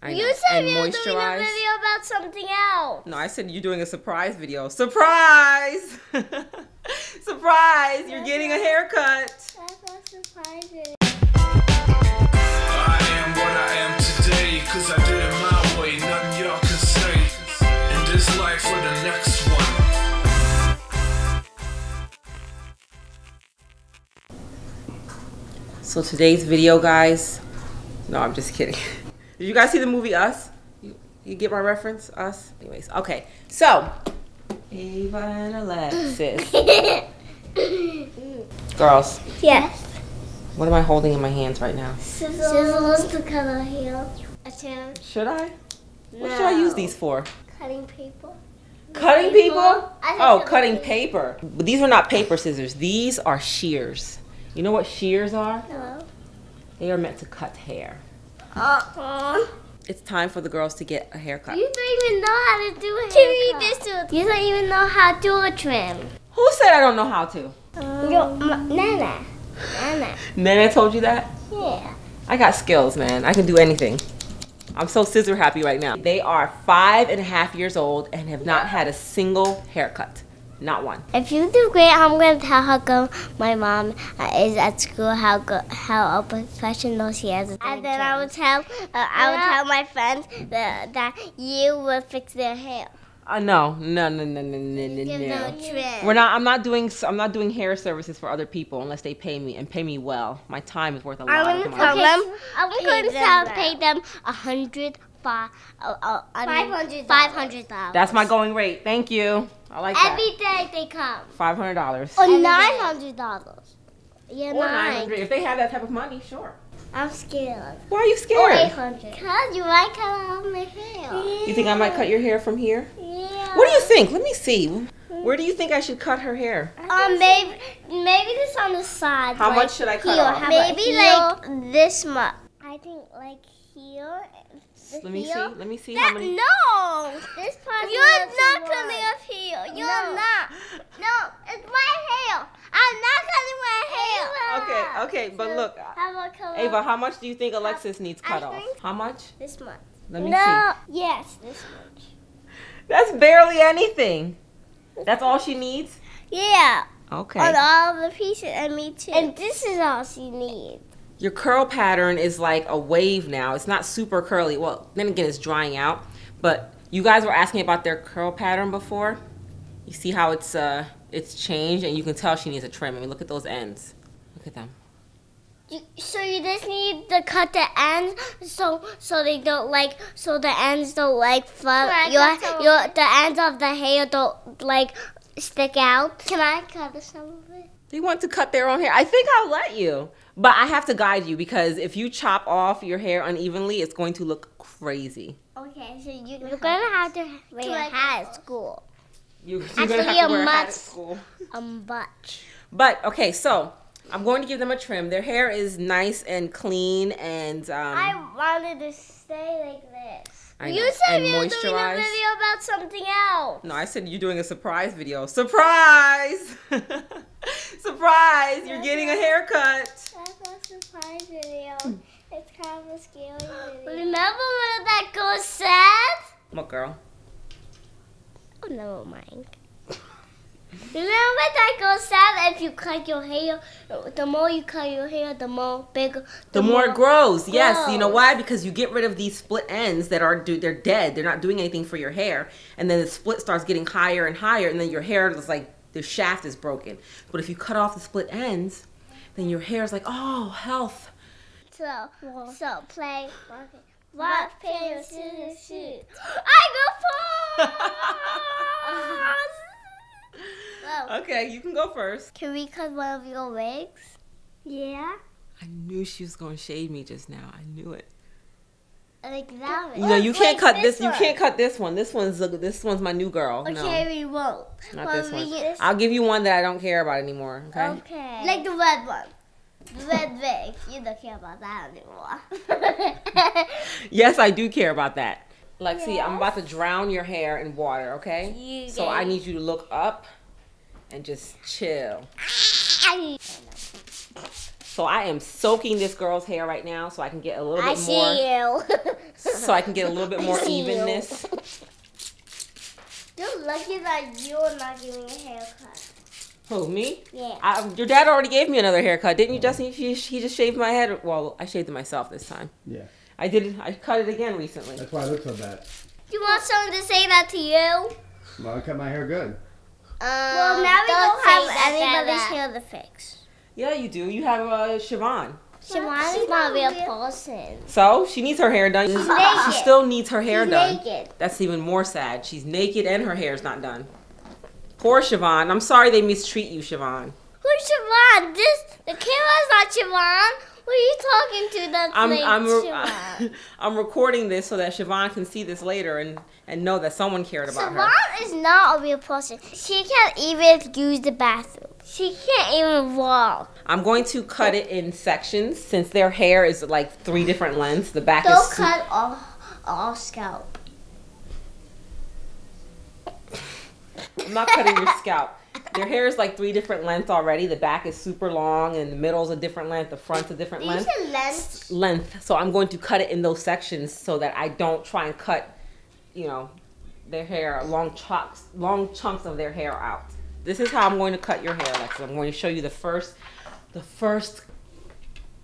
I You know. said and you were doing a video about something else. No, I said you're doing a surprise video. Surprise! surprise! You're getting a haircut. That's not surprising. I am what I am today, cause I did it my way, nothing y'all can say. In this life or the next one. So today's video, guys. No, I'm just kidding. Did you guys see the movie Us? You, you get my reference? Us? Anyways, okay. So, Ava and Alexis. Girls, Yes. what am I holding in my hands right now? Scissors to cut our hair. A tin. Should I? No. What should I use these for? Cutting paper. Cutting people? Oh, cutting paper. But these are not paper scissors. These are shears. You know what shears are? No. They are meant to cut hair. Uh-uh. It's time for the girls to get a haircut. You don't even know how to do a haircut. this to You don't even know how to do a trim. Who said I don't know how to? Um, Your m- Nana. Nana. Nana told you that? Yeah. I got skills, man. I can do anything. I'm so scissor happy right now. They are five and a half years old and have not had a single haircut. Not one. If you do great, I'm gonna tell how go my mom uh, is at school, how go, how a professional she is. And then I would tell, uh, I would tell my friends that, that you will fix their hair. Uh, no, no, no, no, no, no, no, Give them no. a trim. We're not. I'm not doing. I'm not doing hair services for other people unless they pay me and pay me well. My time is worth a lot I'm gonna money. tell them. I'm going to tell, pay them a hundred five, uh, uh, five hundred five hundred. That's my going rate. Thank you. I like that. Every day they come. Five hundred dollars. Or nine hundred dollars. Yeah, Or nine nine. hundred. If they have that type of money, sure. I'm scared. Why are you Or scared? eight hundred. Cause you might cut off my hair. You think I might cut your hair from here? Yeah. What do you think? Let me see. Where do you think I should cut her hair? Um, maybe maybe this on the side. How like much should I cut here. off? Maybe like this much. I think like here. Let me see. Let me see That, how many. no, this part. You're not cutting off here. You're not. No, it's my hair. I'm not cutting my hair. Okay, okay, but look, How color? Ava, how much do you think uh, Alexis needs cut I off? think- How much? This much. Let me see. no. Yes, this much. That's barely anything. That's all she needs. Yeah. Okay. On all the pieces, and me too. And this is all she needs. Your curl pattern is like a wave now. It's not super curly. Well, then again, it's drying out. But you guys were asking about their curl pattern before. You see how it's uh it's changed, and you can tell she needs a trim. I mean, look at those ends. Look at them. You, so you just need to cut the ends so so they don't like so the ends don't like fall your your the ends of the hair don't like stick out. Can I cut some of it? They want to cut their own hair. I think I'll let you. But I have to guide you because if you chop off your hair unevenly, it's going to look crazy. Okay, so you, you're gonna have to wear a hat at school. You, you're Actually, gonna have a to wear a hat at school. Um, but But okay, so I'm going to give them a trim. Their hair is nice and clean and um, I wanted to stay like this. I you know, said and you were doing a video about something else. No, I said you're doing a surprise video. Surprise! surprise! You're getting a haircut. That's a surprise video. It's kind of a scary video. Remember what that girl said? What girl? Oh, never mind. Remember that girl said if you cut your hair, the more you cut your hair, the more bigger. The, more it grows. Yes, you know why? Because you get rid of these split ends that are do they're dead. They're not doing anything for your hair, and then the split starts getting higher and higher, and then your hair is like the shaft is broken. But if you cut off the split ends, then your hair is like oh health. So, so play. Rock, paper, scissors, shoot. I go first. Well, Okay, you can go first. Can we cut one of your wigs? Yeah. I knew she was gonna shade me just now. I knew it. Like that. You know, you can't Like cut this. You one. can't cut this one. This one's this one's my new girl. Okay, No, we won't. not Well, this we one. can- I'll give you one that I don't care about anymore. Okay. Okay. Like the red one. The red wig. You don't care about that anymore. Yes, I do care about that. Like, see, I'm about to drown your hair in water. Okay. You So I need you to look up and just chill. So I am soaking this girl's hair right now so I can get a little bit I bit see more you. so I can get a little bit more I see you. evenness. You're lucky that you're not giving a haircut. Who, me? Yeah. I, your dad already gave me another haircut, didn't you, Justin? He, he just shaved my head. Well, I shaved it myself this time. Yeah. I did. it- I cut it again recently. That's why I look so bad. you want someone to say that to you? Well, I cut my hair good. well, now we don't have anybody's hair to fix. Yeah, you do. You have uh, Siobhan. Siobhan is not a real person. So she needs her hair done. She's She naked. still needs her hair She's done. naked. That's even more sad. She's naked and her hair's not done. Poor Siobhan. I'm sorry they mistreat you, Siobhan. Who's Siobhan? This the camera's not Siobhan. What are you talking to? That's I'm I'm Siobhan. I'm recording this so that Siobhan can see this later and and know that someone cared about her. Siobhan is not a real person. She can't even use the bathroom. She can't even walk. I'm going to cut it in sections since their hair is like three different lengths. The back Don't is su- cut off all scalp. I'm not cutting your scalp. Their hair is like three different lengths already. The back is super long and the middle's a different length. The front's a different These length. are lengths. Length. So I'm going to cut it in those sections so that I don't try and cut, you know, their hair long chunks, long chunks of their hair out. This is how I'm going to cut your hair, Alexa. I'm going to show you the first, the first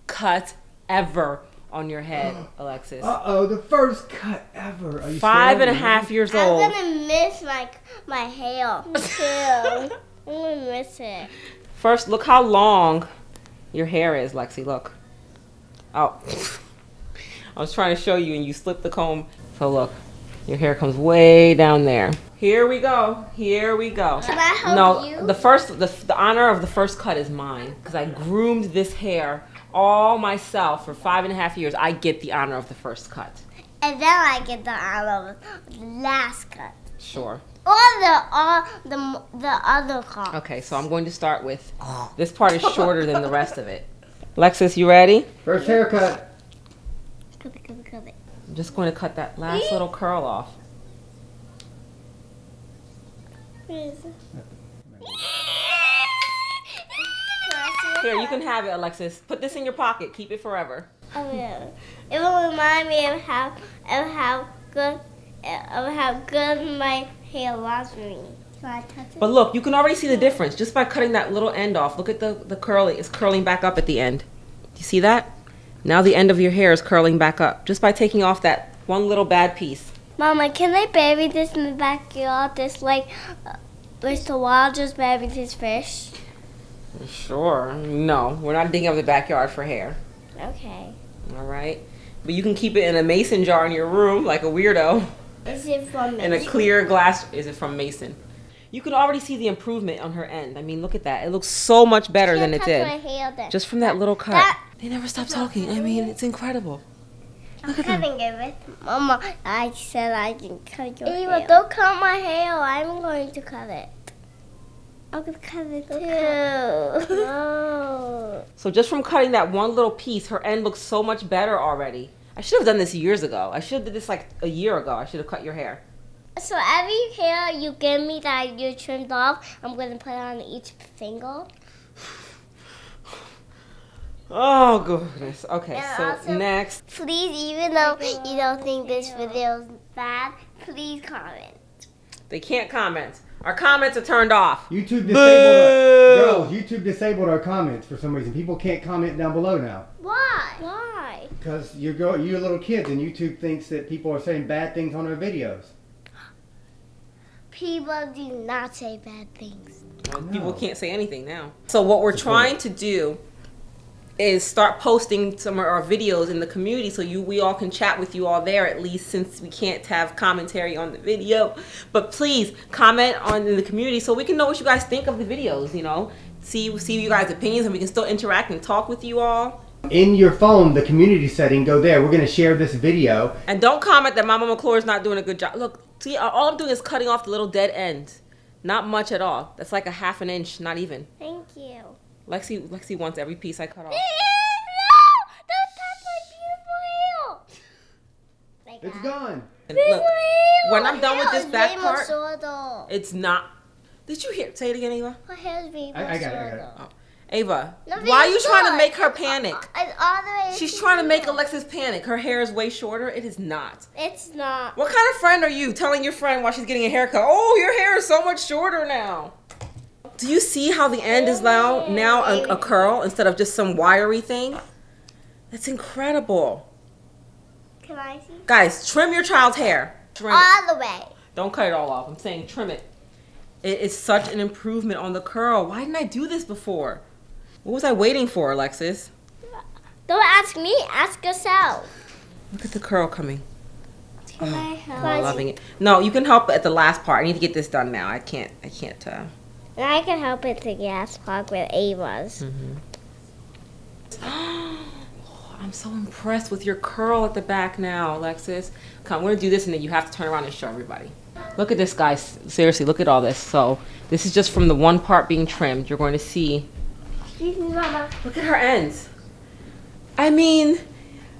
cut ever on your head, Alexis. Uh oh, the first cut ever. Are you Five scared? and a half years old? I'm gonna miss my my hair too. I'm gonna miss it. First, look how long your hair is, Lexi. Look. Oh. I was trying to show you and you slipped the comb. So look, your hair comes way down there. Here we go. Here we go. Can I help no, you? the first, the, the honor of the first cut is mine because I groomed this hair all myself for five and a half years. I get the honor of the first cut. And then I get the honor of the last cut. Sure. Or the uh, the the other cut. Okay, so I'm going to start with this part is shorter than the rest of it. Lexus, you ready? First haircut. Cut it, cut it, cut it. I'm just going to cut that last little curl off. Where is it? Here, you can have it, Alexis. Put this in your pocket. Keep it forever. Oh, yeah. It will remind me of how of how good of how good my hair was for me. Can I touch it? But look, you can already see the difference just by cutting that little end off. Look at the, the curly. It's curling back up at the end. You see that? Now the end of your hair is curling back up just by taking off that one little bad piece. Mama, can I bury this in the backyard? This like uh, Mr. Wild just buried his fish. Sure. No, we're not digging up the backyard for hair. Okay. All right. But you can keep it in a mason jar in your room like a weirdo. Is it from In a clear glass. Is it from Mason? You can already see the improvement on her end. I mean, look at that. It looks so much better than it touch did. My hair then. Just from that little cut. That- They never stop talking. I mean, it's incredible. Look at them. cutting it with Mama. I said I can cut your Eva, hair. don't cut my hair. I'm going to cut it. I'm gonna cut it too. no. So just from cutting that one little piece, her end looks so much better already. I should have done this years ago. I should have did this like a year ago. I should have cut your hair. So every hair you give me that you trimmed off, I'm gonna put on each finger. Oh goodness. Okay, And so also- next. Please, even though you don't think this video is bad, please comment. They can't comment. Our comments are turned off. YouTube disabled Boo! our, girls. YouTube disabled our comments for some reason. People can't comment down below now Why? Why? because you go you little kids and YouTube thinks that people are saying bad things on our videos. People do not say bad things. People No. can't say anything now. So what we're trying to do is start posting some of our videos in the community so you we all can chat with you all there at least since we can't have commentary on the video. But please comment on in the community so we can know what you guys think of the videos, you know. See see you guys' opinions and we can still interact and talk with you all. In your phone, the community setting, go there. We're gonna share this video. And don't comment that Mama McClure is not doing a good job. Look, see all I'm doing is cutting off the little dead end. Not much at all. That's like a half an inch, not even. Thank you. Lexi Lexi wants every piece I cut off. no! Don't touch my beautiful hair! It's gone. And look, when I'm done with this back part, it's not. Did you hear? Say it again, Eva. Her hair's very I- I got it, I got it. Oh. Ava, Nothing why are you is trying to make her panic? Uh, it's all the way. She's trying to make Alexis panic. Her hair is way shorter. It is not. It's not. What kind of friend are you telling your friend while she's getting a haircut? Oh, your hair is so much shorter now. Do you see how the end is now now a, a curl instead of just some wiry thing? That's incredible. Can I see? Guys, trim your child's hair. Trim it. All the way. Don't cut it all off. I'm saying trim it. It is such an improvement on the curl. Why didn't I do this before? What was I waiting for, Alexis? Don't ask me. Ask yourself. Look at the curl coming. Can I help? I'm loving it. No, you can help at the last part. I need to get this done now. I can't. I can't. Uh, And I can help it to gas park with Ava's. Mm-hmm. I'm so impressed with your curl at the back now, Alexis. Come, we're gonna do this and then you have to turn around and show everybody. Look at this, guys. Seriously, look at all this. So, this is just from the one part being trimmed. You're going to see. Excuse me, Mama. Look at her ends. I mean,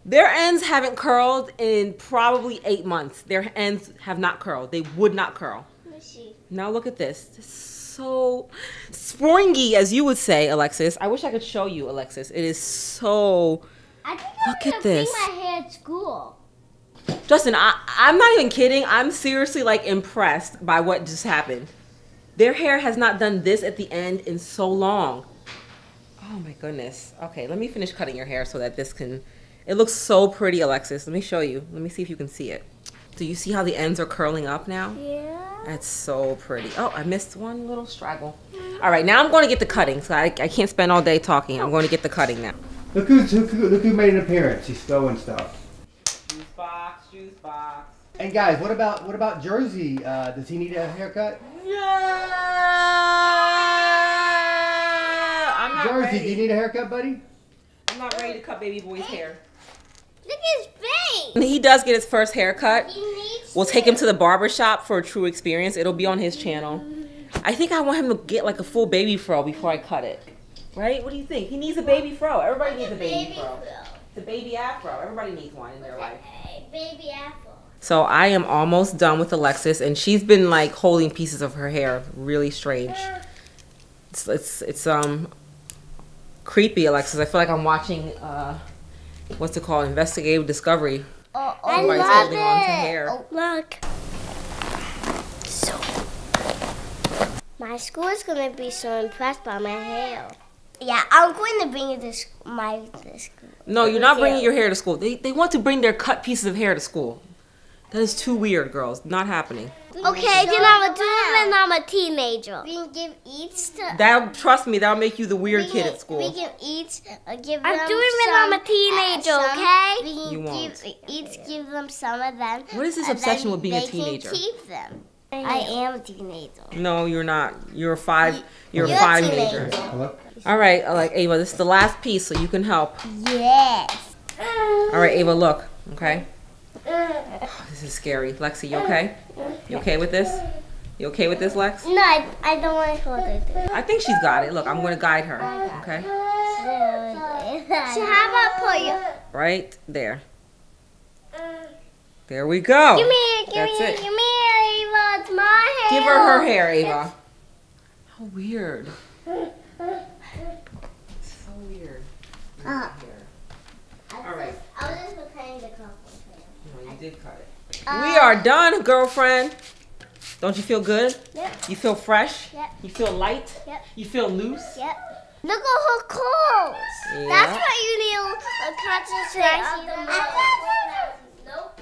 their ends haven't curled in probably eight months. Their ends have not curled. They would not curl. Let me see. Now look at this. This is so springy, as you would say, Alexis. I wish I could show you, Alexis. It is so. I think Look I'm at gonna this. my hair at school. Justin, I, I'm not even kidding. I'm seriously like impressed by what just happened. Their hair has not done this at the end in so long. Oh my goodness. Okay, let me finish cutting your hair so that this can. It looks so pretty, Alexis. Let me show you. Let me see if you can see it. Do you see how the ends are curling up now? Yeah. That's so pretty. Oh, I missed one little straggle. All right, now I'm going to get the cutting. So I, I can't spend all day talking. I'm going to get the cutting now. Look who's who, who- look who made an appearance. He's throwing stuff. Juice box, juice box. And guys, what about what about Jersey? Uh, does he need a haircut? Yeah. I'm not Jersey, ready. do you need a haircut, buddy? I'm not ready to cut baby boy's hair. Look at his face. He does get his first haircut, we'll take him to the barber shop for a true experience. It'll be on his channel. I think I want him to get like a full baby fro before I cut it. Right? What do you think? He needs a baby fro. Everybody needs a baby fro. The baby afro. Everybody needs one in their life. Hey, baby apple. So I am almost done with Alexis, and she's been like holding pieces of her hair. Really strange. It's it's, it's um creepy, Alexis. I feel like I'm watching uh what's it called? Investigative Discovery. Oh, oh I love holding on to it. hair. Oh, look. So. My school is gonna be so impressed by my hair. Yeah, I'm going to bring this my this school. No, you're not bringing your hair to school. They they want to bring their cut pieces of hair to school. That is too weird, girls. Not happening. Okay, then I'm a do it when I'm a teenager. We can give each to. That trust me, that'll make you the weird we kid can- at school. We can each uh, give them some. I'm them doing it when some, I'm a teenager, uh, some- okay? We can You give, won't. each give them some of them. What is this obsession with being a they can teenager? keep them. I am a teenager. No, you're not. You're a five. You're, You're a a five teenager. major. Hello? All right, uh, like Ava, this is the last piece, so you can help. Yes. All right, Ava, look. Okay. This is scary. Lexi, you okay? You okay with this? You okay with this, Lex? No, I, I don't want to hold it. I think she's got it. Look, I'm going to guide her. Okay. So how about put you? Right there. There we go. Give me it, give That's me it. give me Eva. It's my hair. Give her her hair, Ava. How weird. So weird. Uh, All right. I was just pretending to cut No, you did cut it. Uh, we are done, girlfriend. Don't you feel good? Yep. You feel fresh? Yep. You feel light? Yep. You feel loose? Yep. Look at her clothes. Yeah. That's why you need a concentration. Nope.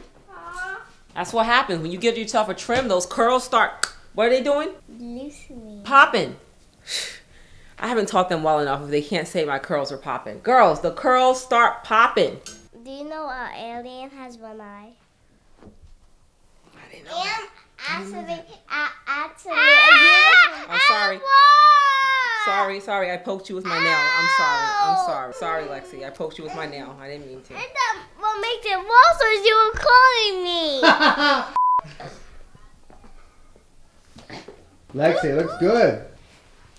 That's what happens when you give yourself a trim. Those curls start. What are they doing? Loosening. Popping. I haven't taught them well enough if they can't say my curls are popping. Girls, the curls start popping. Do you know our alien has one eye? I didn't know. that. And actually, uh, actually, a unicorn. I'm sorry. Sorry, sorry. I poked you with my nail. I'm sorry. I'm sorry. Sorry, Lexi. I poked you with my nail. I didn't mean to. And that what makes it worse was you were calling me. Lexi, it looks good.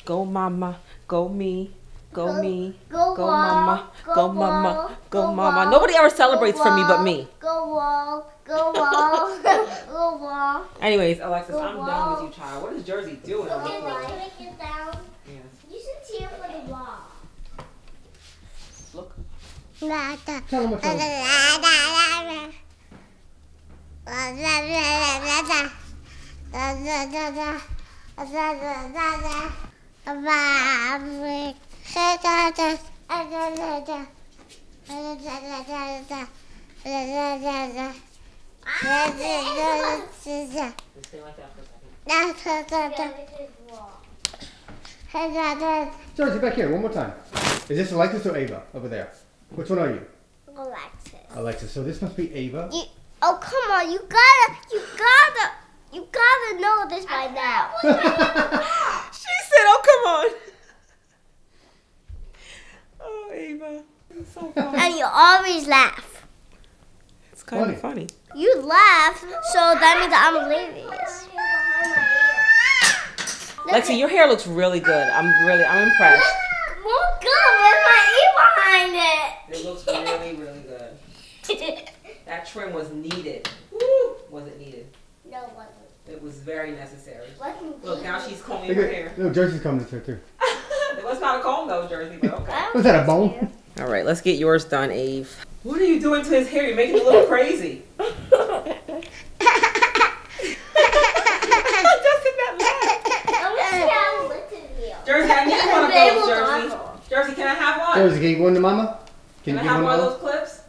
Go, mama. Go, me. Go, Go- me. Go, Go, wall, mama. Go, Go, wall, mama. Go, go mama. Nobody ever celebrates go for me but me. Go wall. Go wall. go wall. Anyways, Alexis, Go I'm done with you, child. What is Jersey doing on the Can floor? we take it down? Yes. You should cheer for the wall. Look. Tell them what's wrong. Jersey, back here, one more time. Is this Alexis or Ava over there? Which one are you? Alexis. Alexis. So this must be Ava. You, oh come on, you gotta, you gotta, you gotta know this by now. She said, "Oh, come on." Oh, Ava, it's so funny. and you always laugh. It's kind of funny. You laugh, so that means I'm oblivious. Lexi, your hair looks really good. I'm really, I'm impressed. More good with my ear It It looks really, really good. That trim was needed. Woo! Was it needed? no, it wasn't. It was very necessary. Wasn't Look, now she's combing her hair. no, Jersey's combing this hair too. it was not a comb though, Jersey, but okay. Was that a bone? All right, let's get yours done, Eve. What are you doing to his hair? You're making it look crazy. Just in that laugh. Jersey, I need one of those, Jersey. Jersey, can I have one? Jersey, can you give one to Mama? Can Can you give have one one of those clips?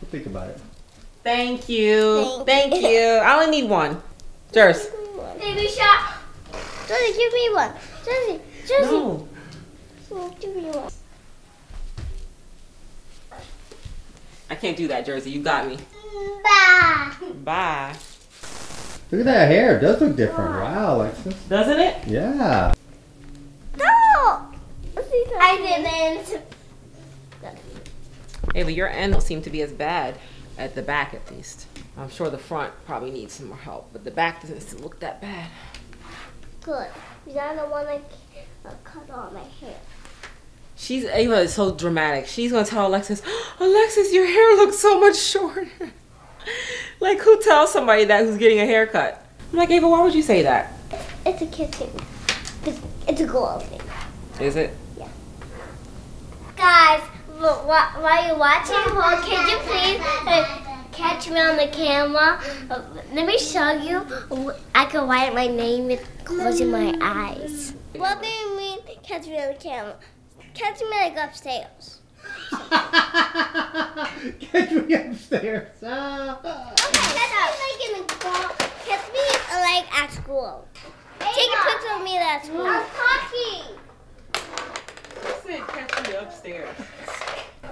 We'll Think about it. Thank you. Thank Thank you. I only need one. Jersey. Baby shark. Josie, give me one. Josie, Josie, No. give me one. I can't do that, Jersey. You got me. Bah. Bye. Look at that hair. It does look different. Wow, Alexis. Doesn't it? Yeah. No. I didn't. Hey, but your end don't seem to be as bad at the back, at least. I'm sure the front probably needs some more help, but the back doesn't look that bad. Good. Because I don't want to cut all my hair. She's Ava is so dramatic. She's gonna tell Alexis, Alexis, your hair looks so much shorter. like who tells somebody that who's getting a haircut? I'm like, Ava, why would you say that? It's a kid thing. It's, it's a girl thing. Is it? Yeah. Guys, wh- wh- while you're watching, well, can you please uh, catch me on the camera? Uh, let me show you. I can write my name with closing my eyes. What do you mean, catch me on the camera? Catch me like upstairs. Catch me upstairs. Ah. Catch me like in the car. Catch me like at school. Take a picture of me at school. I'm talking. said catch me upstairs.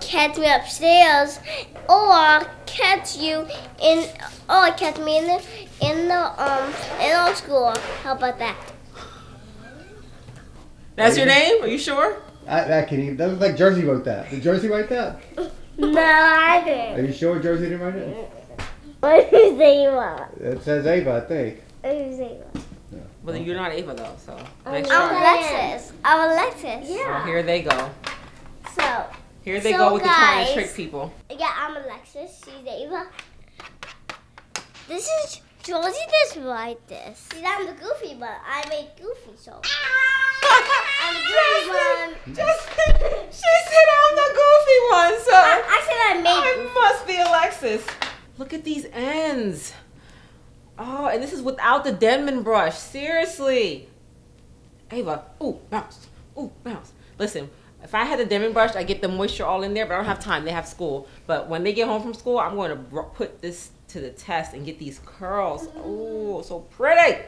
catch me upstairs, or catch you in, or catch me in the in the um in our school. How about that? That's your name? Are you sure? I, I can even. That looks like Jersey wrote that. Did Jersey write that? No, I didn't. Are you sure Jersey didn't write it? What do you say you? It says Ava, I think. What Ava? you say you want? Well, you're not Ava though, so nice I'm try. Alexis. I'm Alexis. Well, here they go. So Here they So, go with the trying to guys- trick people. yeah, I'm Alexis. She's Ava. This is Josie. Just write this. See, I'm the goofy one. I made Goofy so. Ah! I'm the goofy one. Justin, she said I'm the goofy one, so I, I said I made. I must be Alexis. Look at these ends. Oh, and this is without the Denman brush. Seriously. Ava, ooh, bounce. Ooh, bounce. Listen, if I had the Denman brush, I get the moisture all in there, but I don't have time. They have school. But when they get home from school, I'm going to br- put this to the test and get these curls. Ooh, so pretty.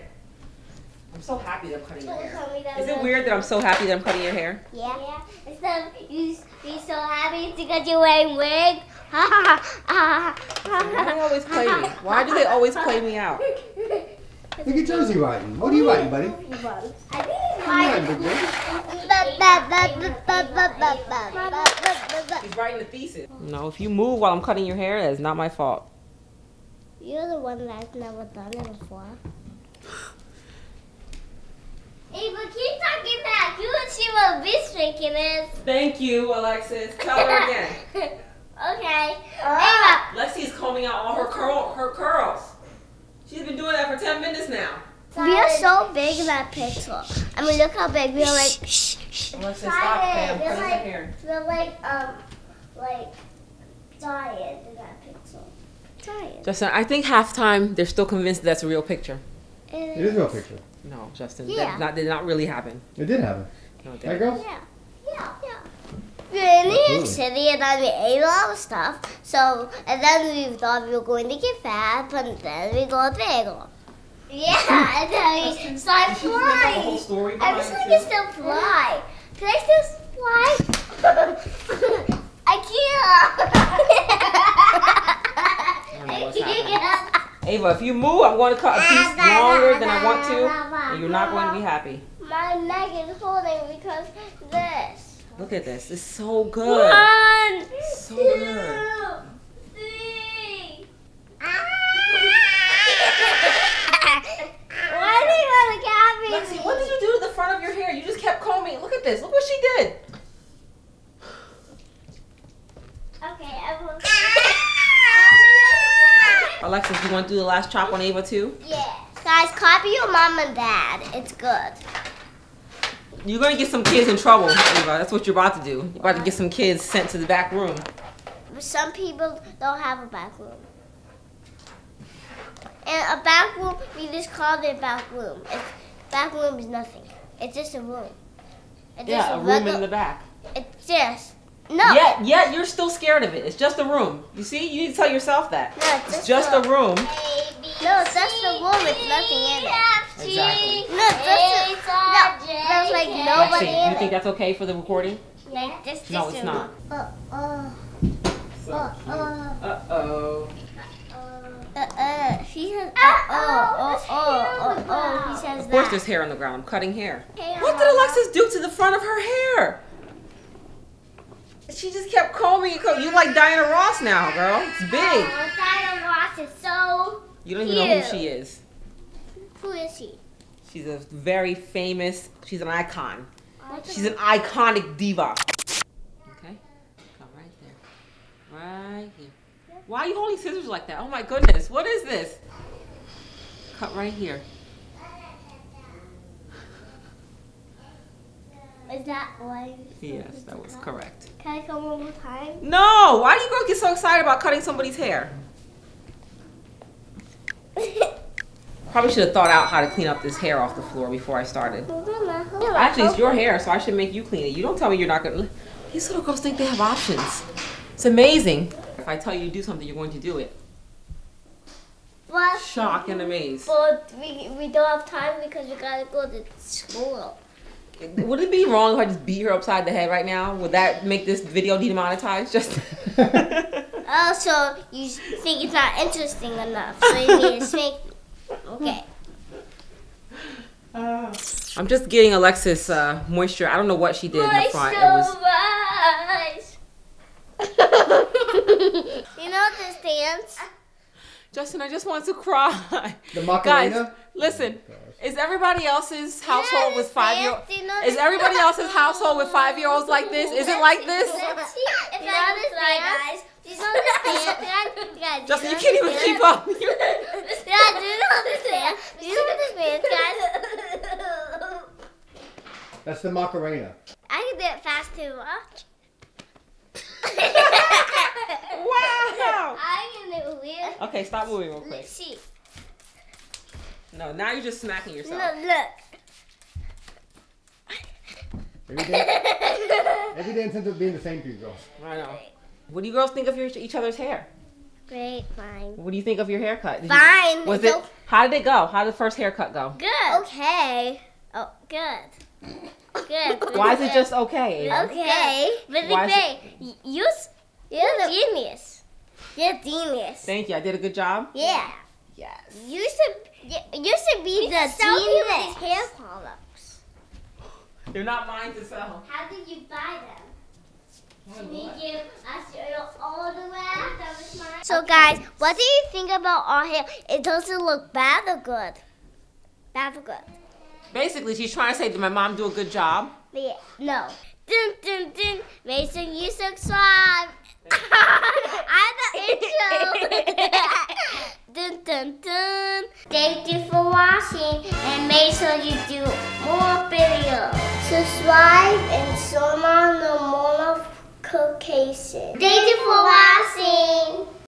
I'm so happy that I'm cutting your hair. tell me that Is it weird that I'm so happy that I'm cutting your hair? Yeah. yeah. Instead of you be so happy because you're wearing wig. Ha ha ha Why do they always play me? Why do they always play me out? Look at Jersey writing. What are you writing, buddy? Come on, big boy. He's writing the thesis. No, if you move while I'm cutting your hair, that's not my fault. You're the one that's never done it before. Ava, keep talking back. You would see what beast drinking is. Thank you, Alexis. Tell her again. okay. Ava, Lexi's combing out all her curl, her curls. She's been doing that for 10 minutes now. we are so big in that picture. I mean, look how big we are. Like, Alexis, stop, Pam. Cutting her hair. we're like, um, like, giant in that pixel. Giant. Justin, I think halftime they're still convinced that's a real picture. It is a real picture. No, Justin, Yeah. that not, did not really happen. It did happen. No, it didn't. girls? Yeah. Yeah. Yeah. We're in New York City and then we ate a lot of stuff. So, and then we thought we were going to get fat, but then we got bagel. Yeah, and then we started flying. story I wish I could still fly. Can I still fly? I I don't know what's happening. Ava, if you move, I'm going to cut a piece longer than I want to, and you're not going to be happy. My neck is holding because this. Look at this. It's so good. One, So two, good. three. Ah! Why do you want to copy Lexi, what did you do to the front of your hair? You just kept combing. Look at this. Look what she did. Okay, I will. Alexis, you want to do the last chop on Ava too? yeah. Guys, copy your mom and dad. It's good. You're going to get some kids in trouble, Ava. That's what you're about to do. You're about to get some kids sent to the back room. Some people don't have a back room. And a back room, we just call it back room. It's, back room is nothing. It's just a room. It's just Yeah, a room regular- in the back. It's just no. Yet, yet you're still scared of it. It's just a room. You see? You need to tell yourself that. No, it's It's just a room. No, it's just a room. It's nothing in it. Exactly. No, it's just a, no. There's like nobody Lexi, you think that's okay for the recording? Like this, No, it's a not. room. Uh, uh, uh, uh, Uh-oh. uh, uh. She says, uh, oh, oh, oh, oh, oh. He says Of course there's hair on the ground. I'm cutting hair. Hair What did Alexis do to the front of her hair? She just kept combing. and You like Diana Ross now, girl. It's big. Oh, Diana Ross is so. You don't even know who she is. Who is she? She's a very famous. She's an icon. She's an iconic diva. Okay, come right there, right here. Why are you holding scissors like that? Oh my goodness, what is this? Cut right here. Is that why? Yes, that was correct. Can I come one more time? No, why do you girls get so excited about cutting somebody's hair? Probably should have thought out how to clean up this hair off the floor before I started. Actually, it's your hair, so I should make you clean it. You don't tell me you're not gonna. These little girls think they have options. It's amazing. If I tell you to do something, you're going to do it. But, Shock and amaze. but we, we don't have time because we gotta go to school. Would it be wrong if I just beat her upside the head right now? Would that make this video demonetized? Just. Oh, so you think it's not interesting enough, so you need to spank me. Okay. I'm just getting Alexis uh, moisture. I don't know what she did in the front. It was. you know this dance? Justin, I just want to cry. The Macarena. Guys, Macarena? listen. Is everybody else's household with five year dance? Do you know Is this everybody else's household with five year olds like this? Is it like this? If you know this dance? Do you know this dance? guys? Guys, Justin, you can't even keep up. Yeah, do you know? Do you know guys? That's the Macarena. I can do it fast too. Watch. Wow. I can do it weird. Okay, stop moving real quick. Let's see. No, now you're just smacking yourself. look. look. Every day, every day ends up being the same for you girls. I know. What do you girls think of your, each other's hair? Great, fine. What do you think of your haircut? Did you- Fine. was it's it? How did it go? How did the first haircut go? Good. Okay. Oh, good. Good. Why is it just okay? Ava? Okay. Really Why is great. you, you're the genius. You're a genius. Thank you. I did a good job. Yeah. Yes. You should. You, you should be the genius. hair products. They're not mine to sell. How did you buy them? Can you give us your autograph? So guys, what do you think about our hair? It doesn't look bad or good? Bad or good? Basically, she's trying to say, did my mom do a good job? Yeah. No. Dun dun dun. Make sure you subscribe. I'm the intro. dun dun dun. Thank you for watching and make sure you do more videos. Subscribe and turn on the Cook notifications. Thank you for watching.